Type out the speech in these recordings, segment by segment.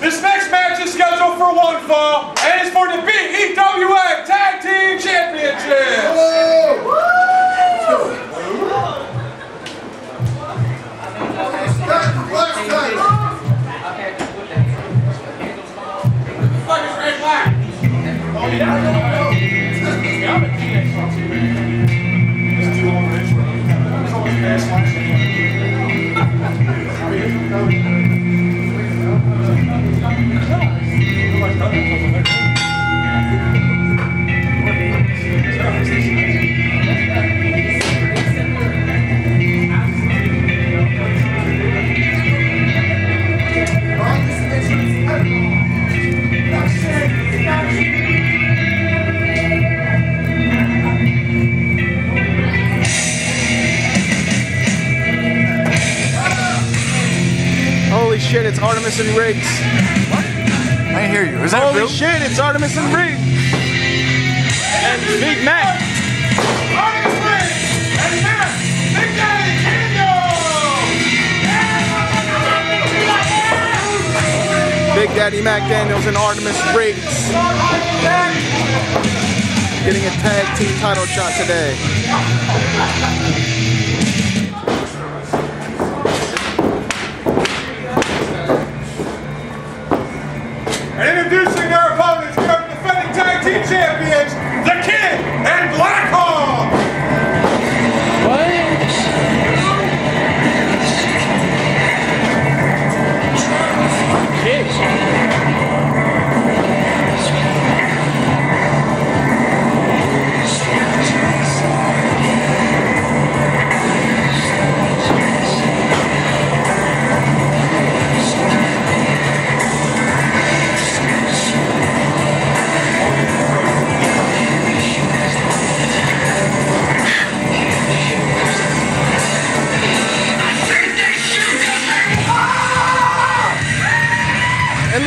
This next match is scheduled for one fall, and it's for the BEWA Tag Team Championships. Holy shit, it's Artemis and Riggs. I hear you. Is that Holy Bill? shit, it's Artemis and Riggs. And Big Mac. Artemis Riggs and Matt Big Daddy Daniels. Big Daddy Mac Daniels and Artemis Riggs getting a tag team title shot today.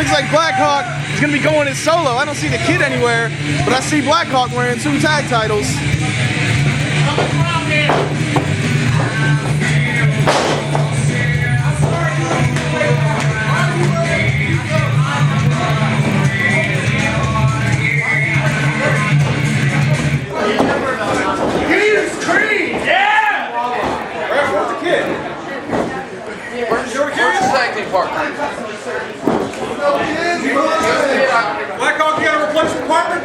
Looks like Blackhawk is gonna be going in solo. I don't see the kid anywhere, but I see Blackhawk wearing two tag titles. He is crazy! Yeah! Where's Black Hawk, you got a replacement partner?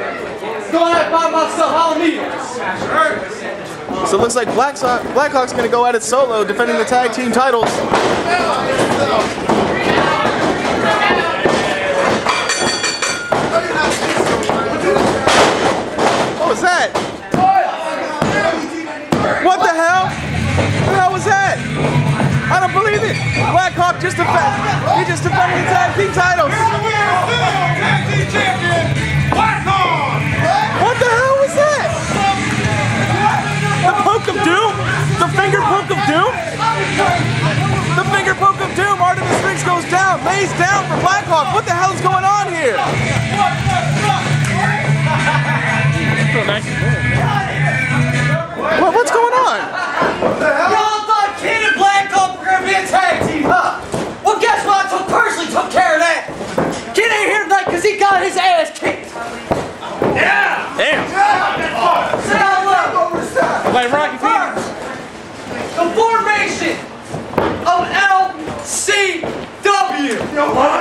Go ahead by myself. I don't need it. So it looks like Black so- Blackhawk's gonna go at it solo, defending the tag team titles. What was that? What the hell? What the hell was that? I don't believe it. Blackhawk just defended. He just defended the tag team titles. The winner still tag team champion, Black What the hell was that? The poke of doom? The finger poke of doom? The finger poke of doom. Artemis Riggs goes down, lays down for Blackhawk. What the hell is going on here? What, what's going on? Y'all thought Kid and Black Hawk were gonna be a tag team, huh? Well, guess what? I took personally took care of that. Kid ain't here tonight because he got his ass kicked. Damn. So now look, Like Rocky first, the formation of LCW.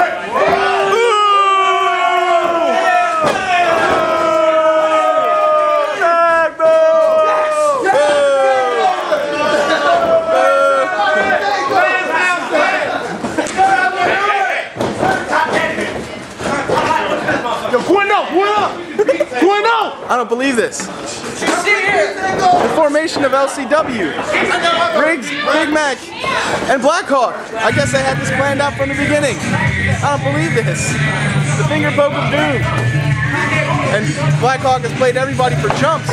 Yo, Bueno, Bueno, Bueno! I don't believe this. The formation of LCW. Riggs, Big Mac, and Blackhawk. I guess they had this planned out from the beginning. I don't believe this. The finger poke of doom. And Blackhawk has played everybody for chumps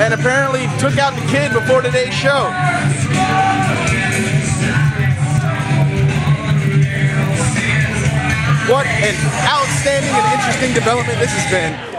and apparently took out the kid before today's show. What an outstanding and interesting development this has been.